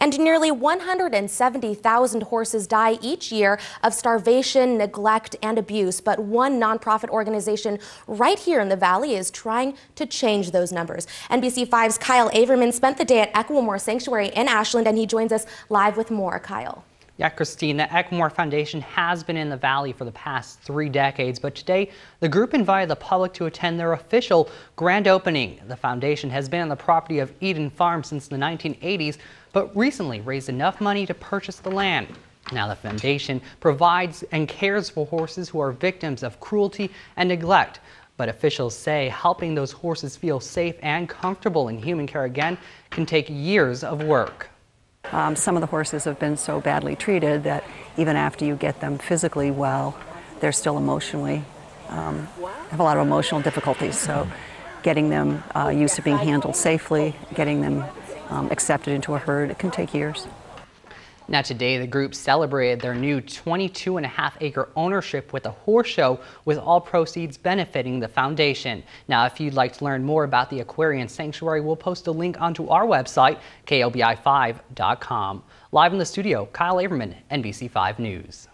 And nearly 170,000 horses die each year of starvation, neglect, and abuse. But one nonprofit organization right here in the Valley is trying to change those numbers. NBC5's Kyle Averman spent the day at Equamore Sanctuary in Ashland, and he joins us live with more. Kyle. Yeah, Christine, the Equamore Foundation has been in the Valley for the past three decades, but today the group invited the public to attend their official grand opening. The foundation has been on the property of Eden Farm since the 1980s, but recently raised enough money to purchase the land. Now the foundation provides and cares for horses who are victims of cruelty and neglect. But officials say helping those horses feel safe and comfortable in human care again can take years of work. Um, some of the horses have been so badly treated that even after you get them physically well, they're still emotionally, um, have a lot of emotional difficulties. So getting them uh, used to being handled safely, getting them um, accepted into a herd, it can take years. Now today, the group celebrated their new 22 and a half acre ownership with a horse show with all proceeds benefiting the foundation. Now, if you'd like to learn more about the Aquarian Sanctuary, we'll post a link onto our website, kobi5.com. Live in the studio, Kyle Averman, NBC5 News.